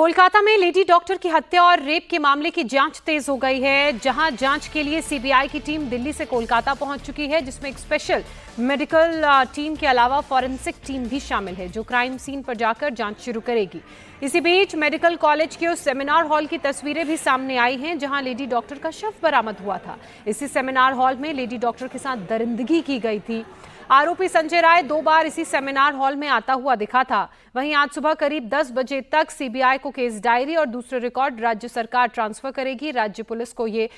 कोलकाता में lady doctor की हत्या और रेप के मामले की जाँच तेज हो गई है। जहाँ जाँच के लिए सीबीआई की टीम दिल्ली से कोलकाता पहुँच चुकी है, जिसमें एक स्पेशल मेडिकल टीम के अलावा फॉरेंसिक टीम भी शामिल है, जो क्राइम सीन पर जाकर जाँच शुरू करेगी। इसी बीच मेडिकल कॉलेज के उस सेमिनार हॉल की तस्वीरें भी सामने आई हैं, जहाँ लेडी डॉक्टर का शव बरामद हुआ था। इसी सेमिनार हॉल में लेडी डॉक्टर के साथ दरिंदगी की गई थी। आरोपी संजय राय दो बार इसी सेमिनार हॉल में आता हुआ दिखा था। वहीं आज सुबह करीब 10 बजे तक सीबीआई को केस डायरी और दूसरे रिकॉर्ड राज्य सरकार ट्रांसफ़र करेगी। राज्य पुलिस को ये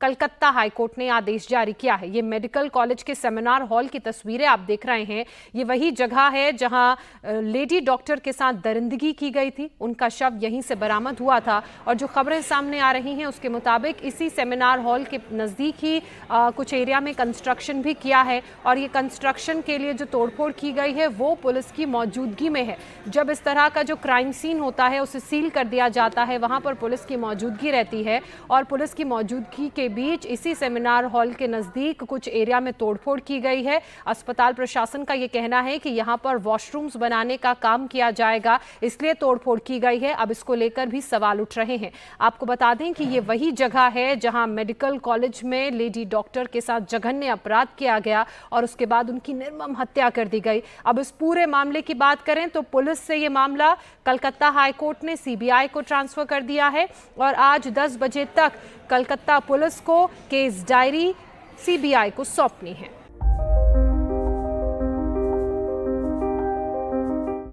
कलकत्ता हाईकोर्ट ने आदेश जारी किया है। ये मेडिकल कॉलेज के सेमिनार हॉल की तस्वीरें आप देख रहे हैं। ये वही जगह है जहाँ लेडी डॉक्टर के साथ दरिंदगी की गई थी। उनका शव यहीं से बरामद हुआ था और जो खबरें सामने आ रही हैं उसके मुताबिक इसी सेमिनार हॉल के नज़दीक ही आ, कुछ एरिया में कंस्ट्रक्शन भी किया है और ये कंस्ट्रक्शन के लिए जो तोड़फोड़ की गई है वो पुलिस की मौजूदगी में है। जब इस तरह का जो क्राइम सीन होता है उसे सील कर दिया जाता है वहाँ पर पुलिस की मौजूदगी रहती है और पुलिस की मौजूदगी के बीच इसी सेमिनार हॉल के नज़दीक कुछ एरिया में तोड़फोड़ की गई है। अस्पताल प्रशासन का ये कहना है कि यहाँ पर वॉशरूम्स बनाने का काम किया जाएगा, इसलिए तोड़फोड़ की गई है। अब इसको लेकर भी सवाल उठ रहे हैं। आपको बता दें कि ये वही जगह है जहाँ मेडिकल कॉलेज में लेडी डॉक्टर के साथ जघन्य अपराध किया गया और उसके बाद उनकी निर्मम हत्या कर दी गई। अब इस पूरे मामले की बात करें तो पुलिस से ये मामला कलकत्ता हाईकोर्ट ने सीबीआई को ट्रांसफ़र कर दिया है और आज 10 बजे तक कलकत्ता पुलिस को केस डायरी सीबीआई को सौंपनी है।